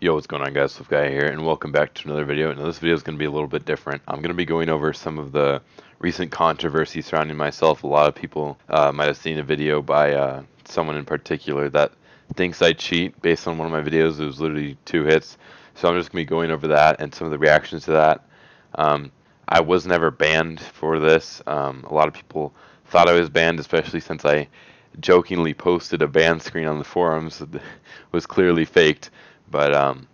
Yo, what's going on guys, SwiftGaia here, and welcome back to another video. Now this video is going to be a little bit different. I'm going to be going over some of the recent controversy surrounding myself. A lot of people uh, might have seen a video by uh, someone in particular that thinks I cheat based on one of my videos. It was literally two hits. So I'm just going to be going over that and some of the reactions to that. Um, I was never banned for this. Um, a lot of people thought I was banned, especially since I jokingly posted a ban screen on the forums that was clearly faked. But um,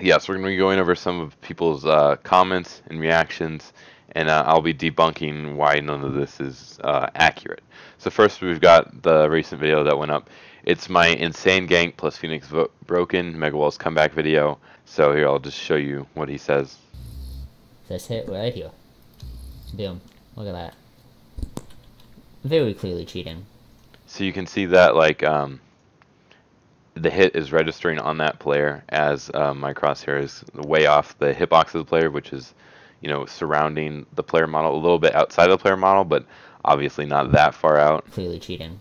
yeah, so we're going to be going over some of people's uh, comments and reactions, and uh, I'll be debunking why none of this is uh, accurate. So first, we've got the recent video that went up. It's my insane gank plus Phoenix broken Mega Walls comeback video. So here, I'll just show you what he says. This hit right here. Boom. Look at that. Very clearly cheating. So you can see that like um, the hit is registering on that player as uh, my crosshair is way off the hitbox of the player, which is, you know, surrounding the player model a little bit outside of the player model, but obviously not that far out. Clearly cheating.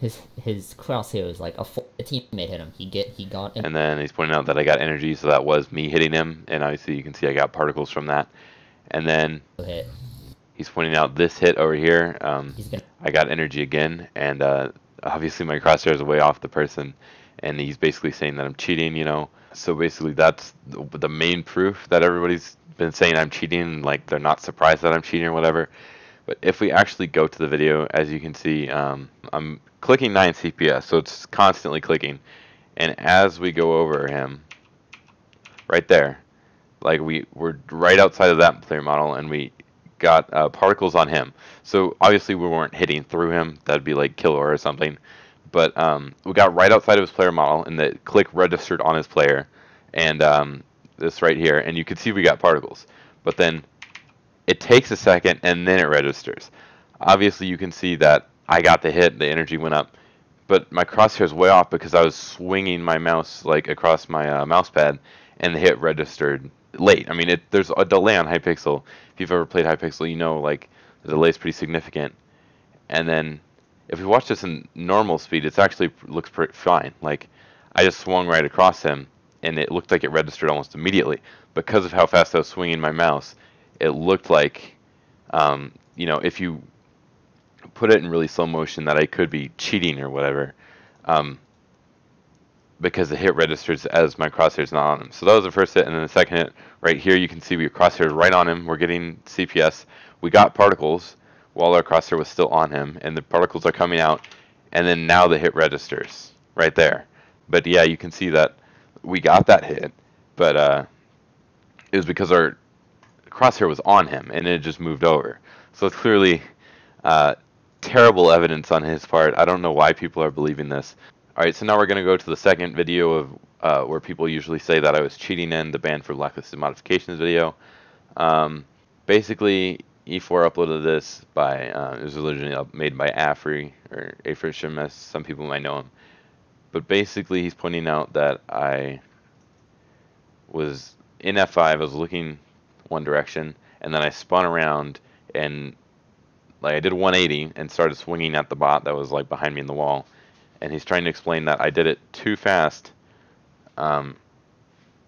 His his crosshair is like a, full, a teammate hit him. He get he got. And then he's pointing out that I got energy, so that was me hitting him, and obviously you can see I got particles from that. And then hit. he's pointing out this hit over here. Um. I got energy again, and uh, obviously my crosshair is way off the person, and he's basically saying that I'm cheating, you know. So basically, that's the, main proof that everybody's been saying I'm cheating, like they're not surprised that I'm cheating or whatever. But if we actually go to the video, as you can see, um, I'm clicking 9 CPS, so it's constantly clicking. And as we go over him, right there, like we, we're right outside of that player model, and we got uh, particles on him. So obviously we weren't hitting through him. That'd be like Kill Aura or something. But um, we got right outside of his player model, and the click registered on his player, and um, this right here, and you can see we got particles. But then it takes a second, and then it registers. Obviously, you can see that I got the hit, the energy went up, but my crosshair is way off because I was swinging my mouse like across my uh, mouse pad, and the hit registered late. I mean, it, there's a delay on Hypixel. If you've ever played Hypixel, you know like the delay is pretty significant. And then if we watch this in normal speed, it actually looks pretty fine. Like I just swung right across him, and it looked like it registered almost immediately because of how fast I was swinging my mouse. It looked like, um, you know, if you put it in really slow motion, that I could be cheating or whatever. Um, because the hit registers as my crosshair's not on him. So that was the first hit, and then the second hit, right here, you can see we crosshair is right on him. We're getting CPS. We got particles while our crosshair was still on him, and the particles are coming out, and then now the hit registers right there. But yeah, you can see that we got that hit, but uh, it was because our crosshair was on him, and it just moved over. So it's clearly uh, terrible evidence on his part. I don't know why people are believing this. Alright, so now we're going to go to the second video of uh, where people usually say that I was cheating in the ban for blacklisted modifications video. Um, basically, E4 uploaded this by, uh, it was originally made by Afri, or Afrisham as some people might know him. But basically, he's pointing out that I was in F5, I was looking one direction, and then I spun around and like I did 180 and started swinging at the bot that was like behind me in the wall and he's trying to explain that I did it too fast. Um,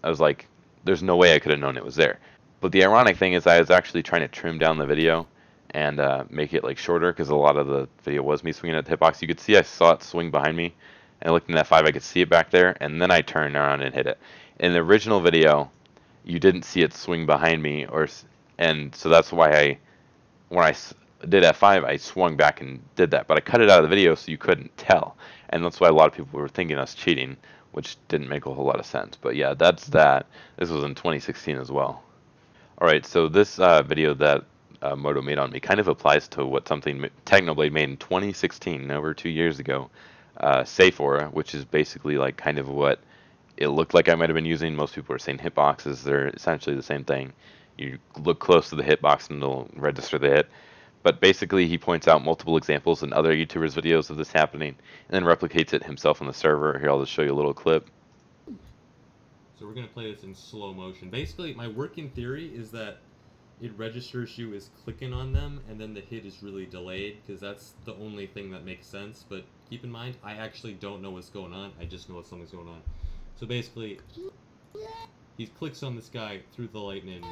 I was like, there's no way I could have known it was there. But the ironic thing is I was actually trying to trim down the video and uh, make it like shorter because a lot of the video was me swinging at the hitbox. You could see I saw it swing behind me and I looked in that 5 I could see it back there and then I turned around and hit it. In the original video you didn't see it swing behind me or and so that's why I when I did F5 I swung back and did that but I cut it out of the video so you couldn't tell and that's why a lot of people were thinking I was cheating, which didn't make a whole lot of sense. But yeah, that's that. This was in 2016 as well. All right, so this uh, video that uh, Moto made on me kind of applies to what something Technoblade made in 2016, over two years ago, uh, Safe which is basically like kind of what it looked like I might have been using. Most people are saying hitboxes; they're essentially the same thing. You look close to the hitbox and it'll register the hit. But basically, he points out multiple examples in other YouTubers' videos of this happening, and then replicates it himself on the server. Here, I'll just show you a little clip. So we're going to play this in slow motion. Basically, my working theory is that it registers you as clicking on them, and then the hit is really delayed, because that's the only thing that makes sense. But keep in mind, I actually don't know what's going on. I just know something's going on. So basically, he clicks on this guy through the lightning,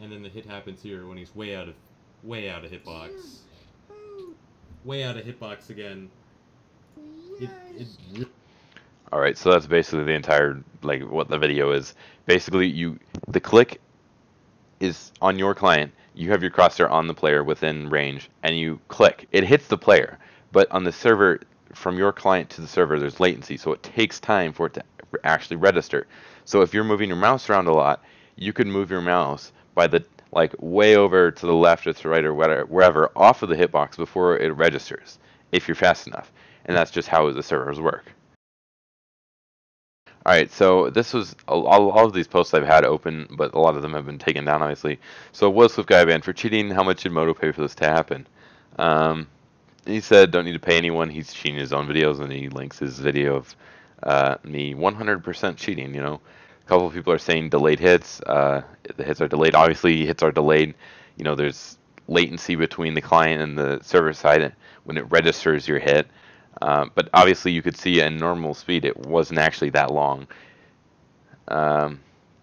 and then the hit happens here when he's way out of way out of hitbox. Way out of hitbox again. It, it all right, so that's basically the entire like what the video is. Basically, you the click is on your client. You have your crosshair on the player within range, and you click. It hits the player, but on the server, from your client to the server, there's latency, so it takes time for it to actually register. So if you're moving your mouse around a lot, you could move your mouse by the like way over to the left or to the right or wherever off of the hitbox before it registers, if you're fast enough. And that's just how the servers work. All right, so this was all, of these posts I've had open, but a lot of them have been taken down, obviously. So was SwiftGaia banned for cheating? How much did Moto pay for this to happen? Um, he said don't need to pay anyone. He's cheating his own videos, and he links his video of uh, me 100% cheating. You know, couple of people are saying delayed hits. Uh, the hits are delayed. Obviously, hits are delayed. You know, there's latency between the client and the server side when it registers your hit. Um, but obviously, you could see at normal speed, it wasn't actually that long. Um,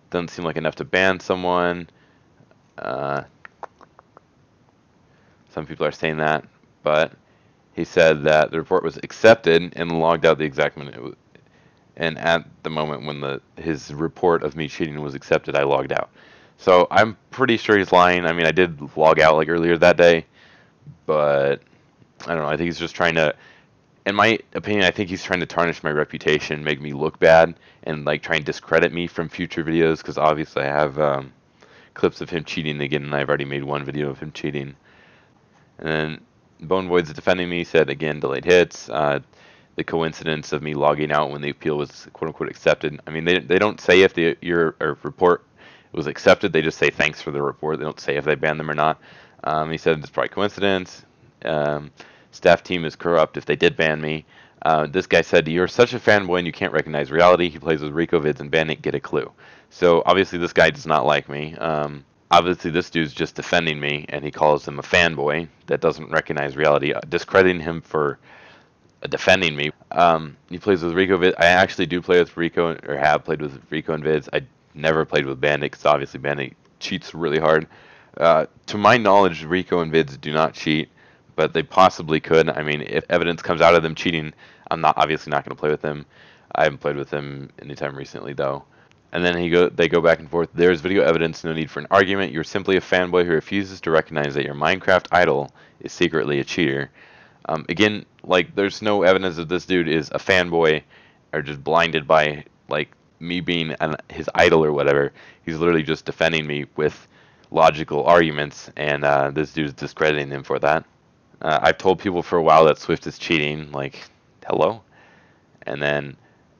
doesn't seem like enough to ban someone. Uh, some people are saying that, but he said that the report was accepted and logged out the exact minute. And at the moment when the his report of me cheating was accepted, I logged out. So I'm pretty sure he's lying. I mean, I did log out like earlier that day, but I don't know. I think he's just trying to in my opinion, I think he's trying to tarnish my reputation, make me look bad, and like try and discredit me from future videos. Because obviously, I have um, clips of him cheating again, and I've already made one video of him cheating. And then Bone Void's defending me, said again delayed hits. Uh, the coincidence of me logging out when the appeal was quote unquote accepted. I mean, they they don't say if the your report was accepted. They just say thanks for the report. They don't say if they banned them or not. Um, he said it's probably coincidence. Um, staff team is corrupt if they did ban me. Uh, this guy said, You're such a fanboy and you can't recognize reality. He plays with Rico vids and Bandit, get a clue. So obviously, this guy does not like me. Um, obviously, this dude's just defending me and he calls him a fanboy that doesn't recognize reality, discrediting him for defending me. Um, he plays with Rico vids. I actually do play with Rico or have played with Rico and vids. I never played with Bandit because obviously Bandit cheats really hard. Uh, to my knowledge, Rico and vids do not cheat but they possibly could. I mean, if evidence comes out of them cheating, I'm not obviously not going to play with them. I haven't played with them anytime recently though. And then he go, they go back and forth. There's video evidence, no need for an argument. You're simply a fanboy who refuses to recognize that your Minecraft idol is secretly a cheater. Um, again, like there's no evidence that this dude is a fanboy or just blinded by like me being an, his idol or whatever. He's literally just defending me with logical arguments, and uh, this dude's discrediting him for that. Uh, I've told people for a while that Swift is cheating. Like, hello? And then,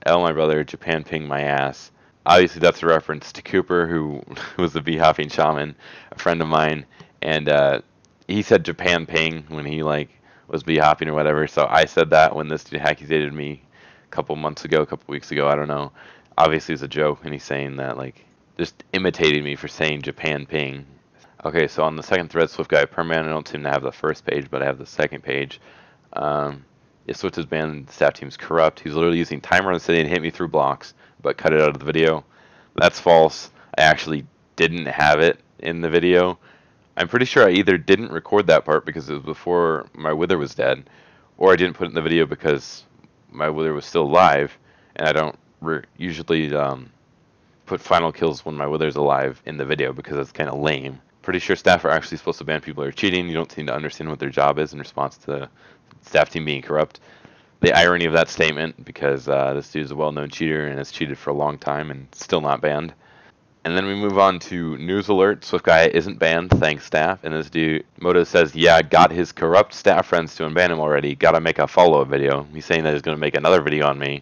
oh my brother, Japan ping my ass. Obviously, that's a reference to Cooper, who was the bee hopping shaman, a friend of mine, and uh, he said Japan ping when he like was bee hopping or whatever. So I said that when this dude accusated me a couple months ago, a couple weeks ago, I don't know. Obviously, it's a joke, and he's saying that like just imitating me for saying Japan ping Okay, so on the second thread, SwiftGaia permanent. I don't seem to have the first page, but I have the second page. Um, has banned the staff team's corrupt. He's literally using timer on the city and hit me through blocks, but cut it out of the video. That's false. I actually didn't have it in the video. I'm pretty sure I either didn't record that part because it was before my wither was dead, or I didn't put it in the video because my wither was still alive, and I don't usually um, put final kills when my wither's alive in the video because it's kind of lame pretty sure staff are actually supposed to ban people who are cheating. You don't seem to understand what their job is in response to the staff team being corrupt. The irony of that statement, because uh, this dude is a well-known cheater and has cheated for a long time and still not banned. And then we move on to news alert. SwiftGaia isn't banned, thanks staff. And this dude, Moto says, yeah, got his corrupt staff friends to unban him already. Gotta make a follow-up video. He's saying that he's gonna make another video on me.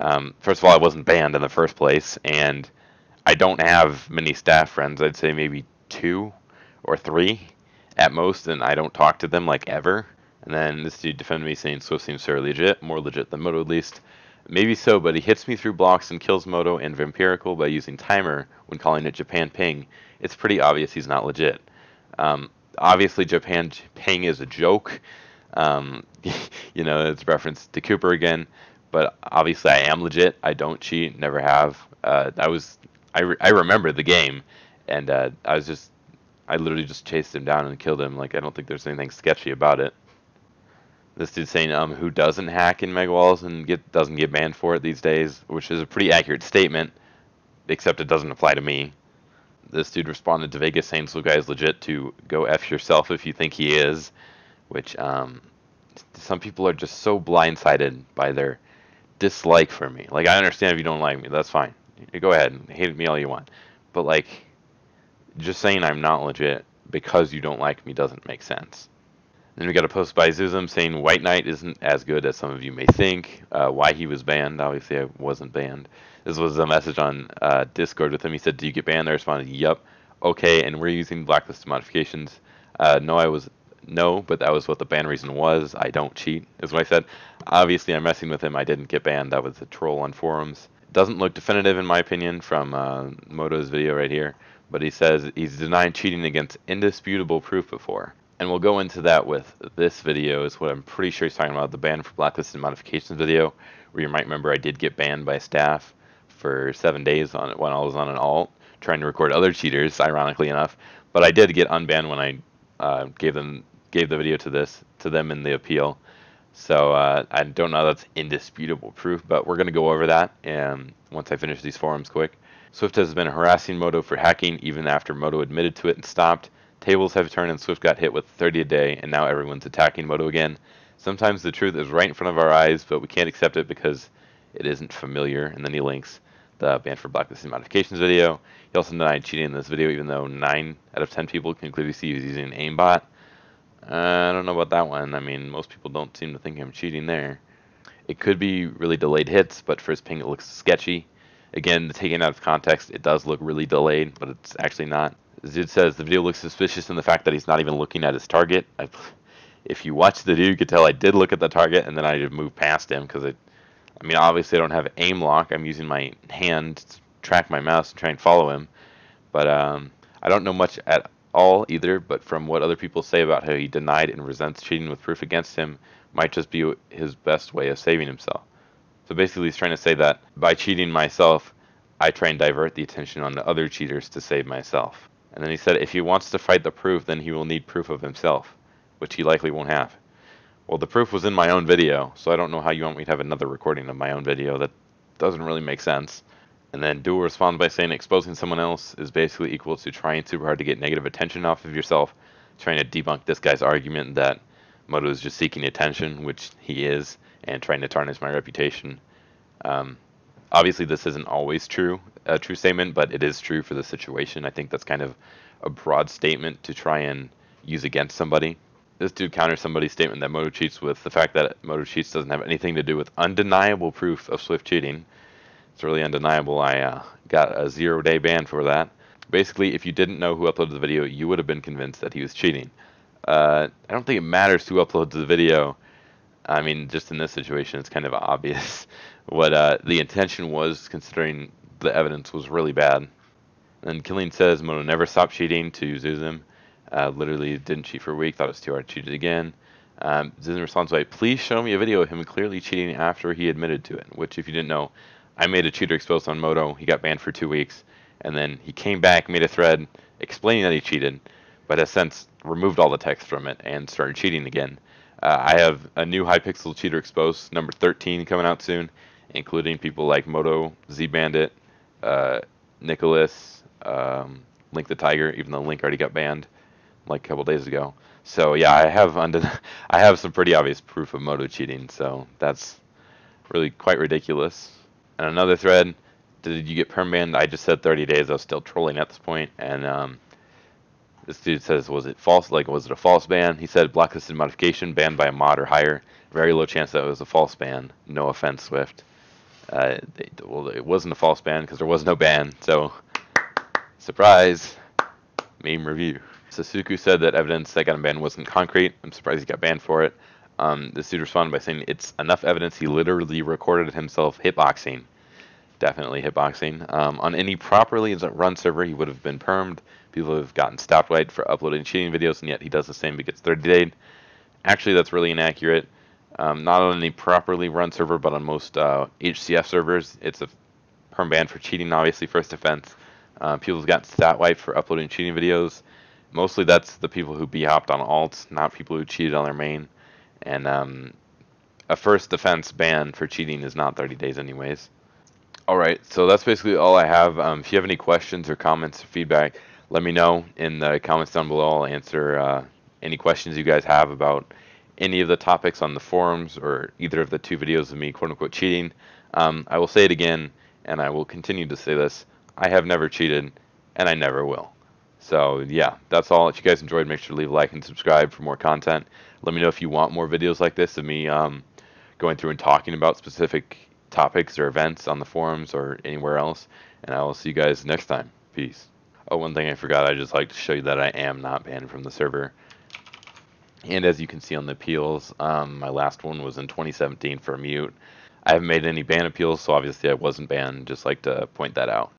Um, first of all, I wasn't banned in the first place, and I don't have many staff friends. I'd say maybe two or three at most, and I don't talk to them like ever. And then this dude defended me saying Swift seems fairly legit, more legit than Moto at least. Maybe so, but he hits me through blocks and kills Moto and Vampirical by using timer when calling it Japan Ping. It's pretty obvious he's not legit. Um, obviously, Japan Ping is a joke. Um, you know, it's reference to Cooper again. but obviously I am legit. I don't cheat, never have. Uh, I was, I, re- I remember the game, and uh, I was just, I literally just chased him down and killed him. Like I don't think there's anything sketchy about it. This dude saying um who doesn't hack in Megawalls and get doesn't get banned for it these days, which is a pretty accurate statement, except it doesn't apply to me. This dude responded to Vegas saying this guy is legit to go f yourself if you think he is, which um some people are just so blindsided by their dislike for me. Like I understand if you don't like me, that's fine. Go ahead and hate me all you want. But like just saying I'm not legit because you don't like me doesn't make sense. Then we got a post by Zuzum saying White Knight isn't as good as some of you may think. Uh, why he was banned. Obviously, I wasn't banned. This was a message on uh, Discord with him. He said, "Do you get banned?" I responded, "Yep." Okay, and we're using blacklist modifications. Uh, no, I was no, but that was what the ban reason was. I don't cheat, is what I said. Obviously, I'm messing with him. I didn't get banned. That was a troll on forums. Doesn't look definitive, in my opinion, from uh, Moto's video right here. But he says he's denied cheating against indisputable proof before. And we'll go into that with this video, is what I'm pretty sure he's talking about the ban for blacklisted modifications video, where you might remember I did get banned by staff for seven days on when I was on an alt trying to record other cheaters, ironically enough. But I did get unbanned when I uh, gave them gave the video to this to them in the appeal. So uh, I don't know that's indisputable proof, but we're gonna go over that and once I finish these forums quick. Swift has been harassing Moto for hacking even after Moto admitted to it and stopped. Tables have turned and Swift got hit with 30 a day, and now everyone's attacking Moto again. Sometimes the truth is right in front of our eyes, but we can't accept it because it isn't familiar. And then he links the ban for blacklisting modifications video. He also denied cheating in this video, even though 9 out of 10 people can clearly see he's using an aimbot. Uh, I don't know about that one. I mean, most people don't seem to think I'm cheating there. It could be really delayed hits, but for his ping it looks sketchy. Again, taken out of context, it does look really delayed, but it's actually not. Zid says the video looks suspicious in the fact that he's not even looking at his target. I, if you watch the video, you could tell I did look at the target, and then I moved past him because it. I mean, obviously I don't have aim lock. I'm using my hand to track my mouse and try and follow him, but um, I don't know much at all either, but from what other people say about how he denied and resents cheating with proof against him, might just be his best way of saving himself. So basically, he's trying to say that by cheating myself, I try and divert the attention on the other cheaters to save myself. And then he said if he wants to fight the proof, then he will need proof of himself, which he likely won't have. Well, the proof was in my own video, so I don't know how you want me to have another recording of my own video. That doesn't really make sense. And then Duel responds by saying exposing someone else is basically equal to trying super hard to get negative attention off of yourself, trying to debunk this guy's argument that Moto is just seeking attention, which he is, and trying to tarnish my reputation. Um, obviously, this isn't always true, a true statement, but it is true for the situation. I think that's kind of a broad statement to try and use against somebody. This dude counters somebody's statement that Moto cheats with the fact that Moto cheats doesn't have anything to do with undeniable proof of Swift cheating it's really undeniable. I uh, got a zero day ban for that. Basically, if you didn't know who uploaded the video, you would have been convinced that he was cheating. Uh, I don't think it matters who uploads the video. I mean, just in this situation, it's kind of obvious what uh, the intention was, considering the evidence was really bad. And Killing says Moto never stopped cheating to Zuzum. Uh, literally didn't cheat for a week, thought it was too hard, cheated again. Um, Zuzum responds by, please show me a video of him clearly cheating after he admitted to it, which if you didn't know, I made a cheater exposed on Moto. He got banned for two weeks, and then he came back, made a thread explaining that he cheated, but has since removed all the text from it and started cheating again. Uh, I have a new Hypixel cheater exposed, number 13, coming out soon, including people like Moto, Z Bandit, uh, Nicholas, um, Link the Tiger, even though Link already got banned like a couple days ago. So yeah, I have under, I have some pretty obvious proof of Moto cheating. So that's really quite ridiculous. And another thread, did you get perm banned? I just said 30 days. I was still trolling at this point, and um, this dude says, was it false? Like, was it a false ban? He said blacklisted modification banned by a mod or higher. Very low chance that it was a false ban. No offense, Swift. Uh, they, well, it wasn't a false ban because there was no ban. So, surprise, meme review. Sasuku said that evidence that got him banned wasn't concrete. I'm surprised he got banned for it. Um, this dude responded by saying it's enough evidence he literally recorded himself hitboxing. Definitely hitboxing. Um, on any properly run server, he would have been permed. People have gotten stat wiped for uploading cheating videos, and yet he does the same but gets 30 days. Actually, that's really inaccurate. Um, not on any properly run server, but on most uh, HCF servers, it's a perm ban for cheating. Obviously, first offense. Uh, people's got stat wipe for uploading cheating videos. Mostly, that's the people who b hopped on alts, not people who cheated on their main. And um, a first offense ban for cheating is not 30 days, anyways. All right, so that's basically all I have. Um, if you have any questions or comments or feedback, let me know in the comments down below. I'll answer uh, any questions you guys have about any of the topics on the forums or either of the two videos of me quote unquote cheating. Um, I will say it again, and I will continue to say this. I have never cheated, and I never will. So yeah, that's all. If you guys enjoyed, make sure to leave a like and subscribe for more content. Let me know if you want more videos like this of me um, going through and talking about specific topics or events on the forums or anywhere else. And I will see you guys next time. Peace. Oh, one thing I forgot, I just like to show you that I am not banned from the server. And as you can see on the appeals, um, my last one was in 2017 for mute. I haven't made any ban appeals, so obviously I wasn't banned. Just like to point that out.